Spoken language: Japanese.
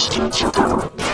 してちょっと。